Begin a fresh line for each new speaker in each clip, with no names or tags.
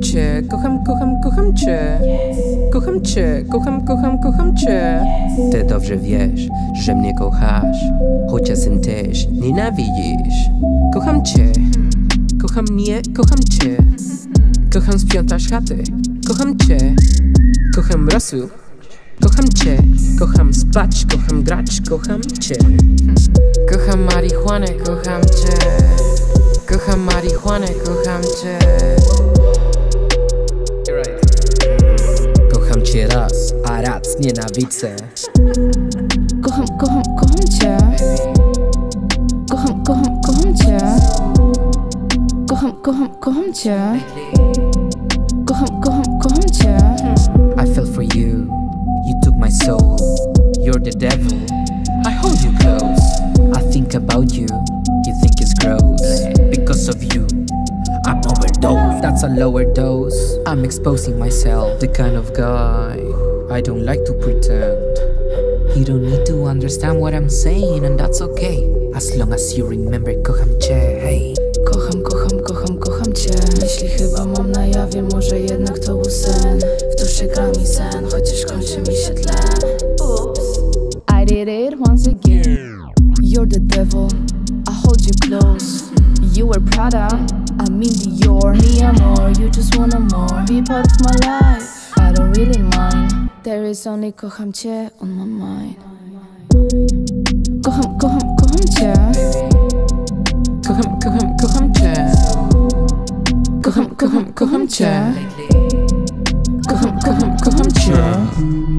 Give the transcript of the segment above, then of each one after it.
cię, kocham, kocham, kocham cię. Kocham cię, kocham, kocham, kocham cię. Ty dobrze wiesz, że mnie kochasz, chociaż sen też nienawidzisz. Kocham cię, kocham mnie, kocham cię. Kocham sprzątasz chaty, kocham cię. Kocham rosół, kocham cię. Kocham spać, kocham grać, kocham cię. Kocham marihuanę, kocham cię. Kocham marihuanę, kocham cię. Cię raz, a nienawidzę.
Kocham, kocham, kocham cię. Kocham, kocham, kocham cię. Kocham, kocham, kocham cię. Kocham, kocham, kocham cię.
I fell for you, you took my soul. You're the devil, I hold you close. I think about you, you think it's gross. Because of you. That's a lower dose. I'm exposing myself, the kind of guy I don't like to pretend. You don't need to understand what I'm saying, and that's okay. As long as you remember, kocham cię, hey.
Kocham, kocham, kocham, kocham cię Jeśli chyba mam na jawie, może jednak to był sen W duszy gra mi sen, chociaż kończy mi się tlen Oops I did it once again You're the devil, hold you close. You were Prada, I'm in Dior. Mi amor, you just wanna more. Be part of my life, I don't really mind. There is only kocham cię on my mind. Kocham, kocham, kocham cię
Kocham, kocham, kocham cię. Kocham, kocham, kocham cię. Kocham, kocham, kocham cię.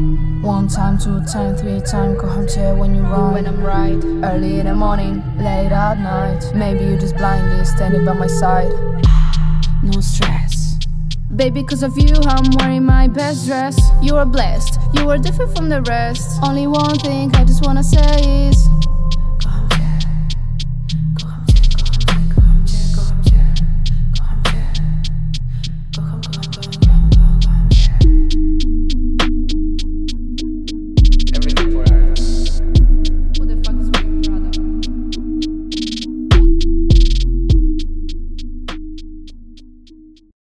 One time, two time, three time, kocham cię when you wrong When I'm right. Early in the morning, late at night. Maybe you just blindly standing by my side. No stress. Baby, cause of you, I'm wearing my best dress. You are blessed, you are different from the rest. Only one thing I just wanna say is